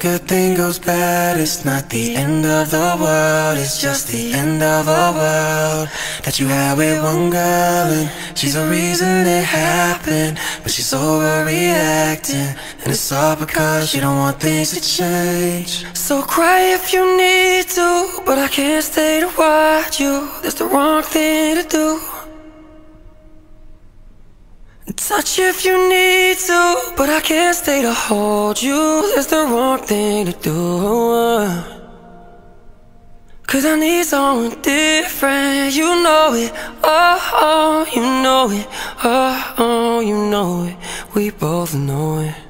good thing goes bad, it's not the end of the world, it's just the end of a world that you had with one girl, and she's the reason it happened, but she's overreacting, and it's all because she don't want things to change. So cry if you need to, but I can't stay to watch you. That's the wrong thing to do. Touch if you need to, but I can't stay to hold you. That's the wrong thing to do. Cause I need someone different, you know it. Oh, oh, you know it. Oh, oh, you know it. We both know it.